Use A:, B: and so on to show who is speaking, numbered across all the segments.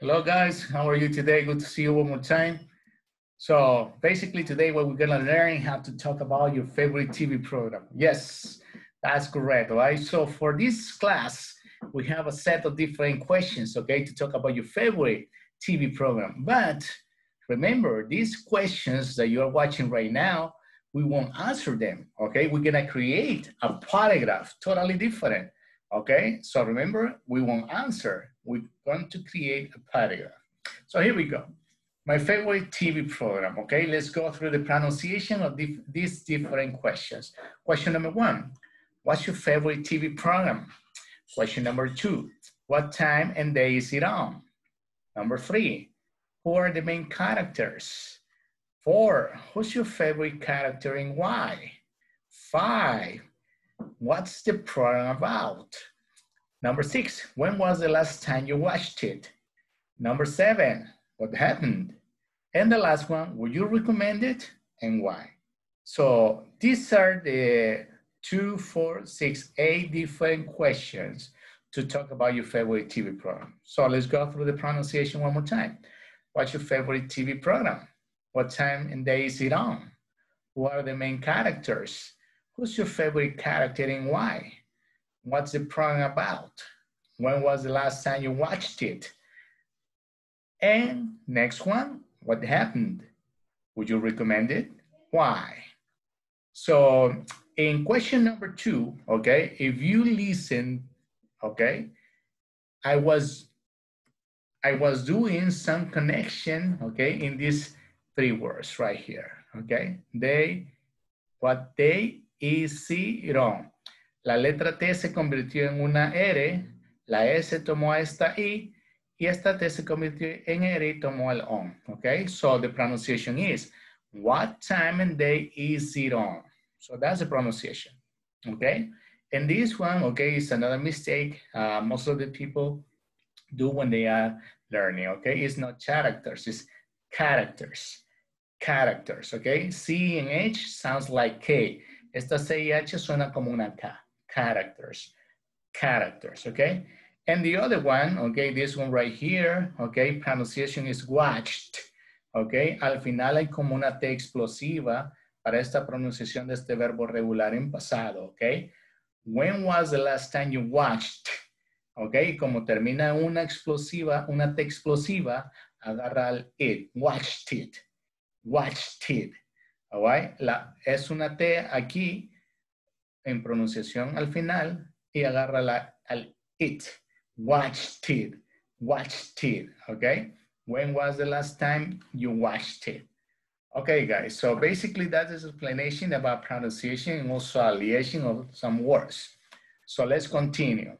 A: Hello guys, how are you today? Good to see you one more time. So basically today what we're gonna learn how to talk about your favorite TV program. Yes, that's correct, right? So for this class, we have a set of different questions, okay, to talk about your favorite TV program. But remember, these questions that you're watching right now, we won't answer them, okay? We're gonna create a paragraph, totally different, okay? So remember, we won't answer. We're going to create a paragraph. So here we go. My favorite TV program, okay? Let's go through the pronunciation of these different questions. Question number one, what's your favorite TV program? Question number two, what time and day is it on? Number three, who are the main characters? Four, who's your favorite character and why? Five, what's the program about? Number six, when was the last time you watched it? Number seven, what happened? And the last one, would you recommend it and why? So these are the two, four, six, eight different questions to talk about your favorite TV program. So let's go through the pronunciation one more time. What's your favorite TV program? What time and day is it on? Who are the main characters? Who's your favorite character and why? What's the program about? When was the last time you watched it? And next one, what happened? Would you recommend it? Why? So in question number two, okay, if you listen, okay, I was I was doing some connection, okay, in these three words right here, okay? They, what they hicieron. La letra T se convirtió en una R, la S tomó esta I, y esta T se convirtió en R y tomó el on, okay? So the pronunciation is, what time and day is it on? So that's the pronunciation, okay? And this one, okay, is another mistake uh, most of the people do when they are learning, okay? It's not characters, it's characters, characters, okay? C and H sounds like K. Esta C y H suena como una K, characters, characters, okay? And the other one, okay, this one right here, okay, pronunciation is watched, okay? Al final hay como una T explosiva para esta pronunciación de este verbo regular en pasado, okay? When was the last time you watched? Okay, como termina una explosiva, una T explosiva, agarra el it, watched it, watched it, all right? La, es una T aquí en pronunciación al final y agarra la, al it, watched it, watched it, okay? When was the last time you watched it? Okay, guys, so basically that is explanation about pronunciation and also alliation of some words. So let's continue.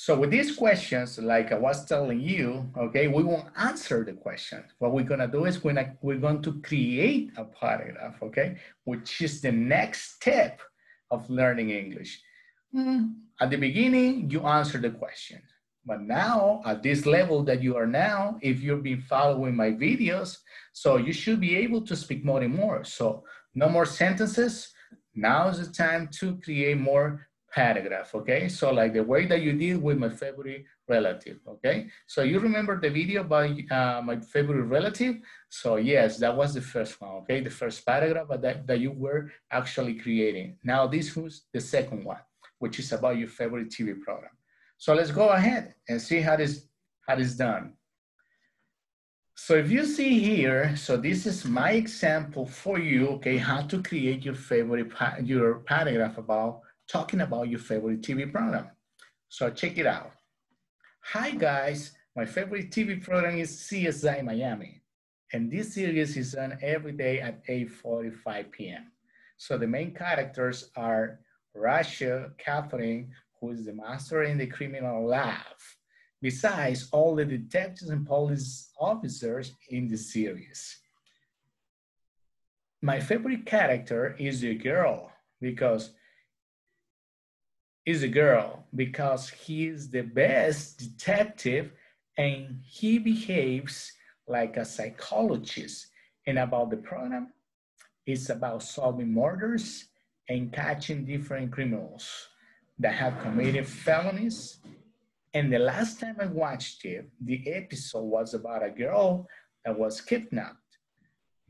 A: So with these questions, like I was telling you, okay, we won't answer the question. What we're gonna do is we're, we're going to create a paragraph, okay, which is the next step of learning English. Mm, at the beginning, you answer the question. But now, at this level that you are now, if you've been following my videos, so you should be able to speak more and more. So no more sentences. Now is the time to create more paragraph, okay? So like the way that you did with my favorite relative, okay? So you remember the video about uh, my favorite relative? So yes, that was the first one, okay? The first paragraph that, that you were actually creating. Now this was the second one, which is about your favorite TV program. So let's go ahead and see how this, how this done. So if you see here, so this is my example for you, okay, how to create your favorite, your paragraph about talking about your favorite TV program. So check it out. Hi guys, my favorite TV program is CSI Miami. And this series is on every day at 8.45 p.m. So the main characters are Horatio, Catherine, who is the master in the criminal lab. Besides all the detectives and police officers in the series. My favorite character is the girl because is a girl because he is the best detective and he behaves like a psychologist. And about the program, it's about solving murders and catching different criminals that have committed felonies And the last time I watched it, the episode was about a girl that was kidnapped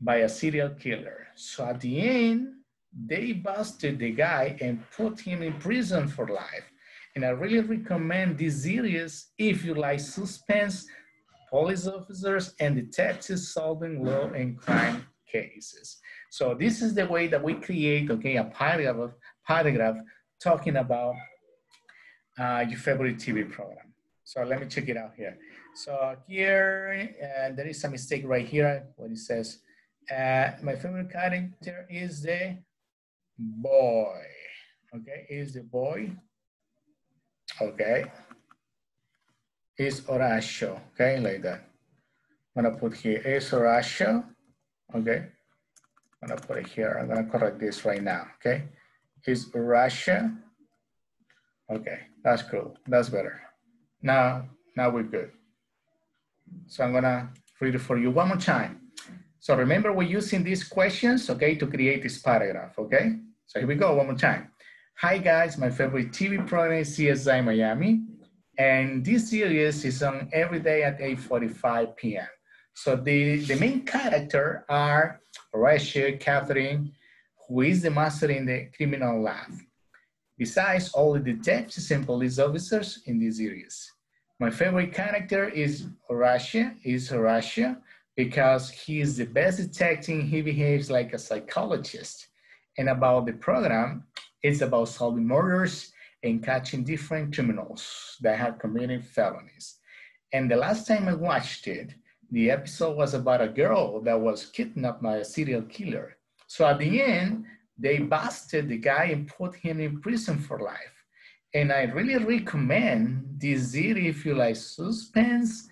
A: by a serial killer. So at the end, they busted the guy and put him in prison for life. And I really recommend this series if you like suspense, police officers, and detectives solving law and crime cases. So this is the way that we create, okay, a paragraph, paragraph talking about uh, your favorite TV program. So let me check it out here. So here, uh, there is a mistake right here when it says, uh, my favorite character is the boy. Okay, is the boy. Okay. Is Horatio. Okay, like that. I'm gonna put here is Horatio. Okay. I'm gonna put it here. I'm gonna correct this right now. Okay. Is Horatio. Okay, that's cool. That's better. Now, now we're good. So I'm gonna read it for you one more time. So remember we're using these questions, okay, to create this paragraph, okay? So here we go, one more time. Hi guys, my favorite TV program is CSI Miami. And this series is on every day at 8.45 p.m. So the, the main character are Horatio, Catherine, who is the master in the criminal lab. Besides all the detectives and police officers in this series. My favorite character is Horatio, is Horatio, because he is the best detective. He behaves like a psychologist. And about the program, it's about solving murders and catching different criminals that have committed felonies. And the last time I watched it, the episode was about a girl that was kidnapped by a serial killer. So at the end, they busted the guy and put him in prison for life. And I really recommend this series if you like suspense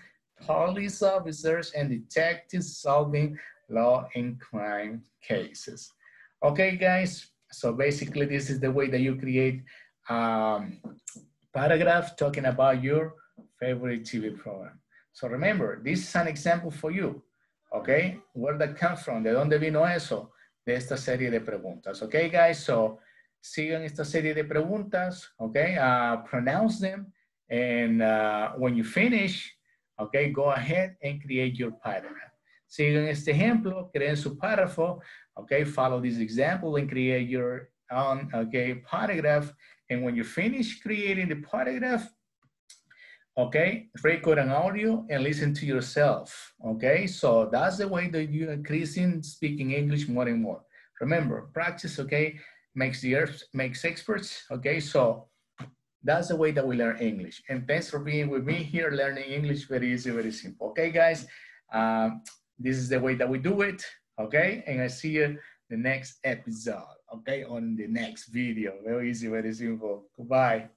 A: police officers and detectives solving law and crime cases. Okay, guys, so basically this is the way that you create um, paragraph talking about your favorite TV program. So remember, this is an example for you, okay? Where that comes from, de dónde vino eso, de esta serie de preguntas, okay, guys? So sigan esta serie de preguntas, okay? Uh, pronounce them, and uh, when you finish, Okay, go ahead and create your paragraph. Sigan este ejemplo, creen su párrafo. Okay, follow this example and create your own okay paragraph. And when you finish creating the paragraph, okay, record an audio and listen to yourself. Okay, so that's the way that you're increasing speaking English more and more. Remember, practice, okay, makes the earth makes experts. Okay, so that's the way that we learn English. And thanks for being with me here, learning English very easy, very simple. Okay, guys, um, this is the way that we do it. Okay, and I see you the next episode. Okay, on the next video. Very easy, very simple. Goodbye.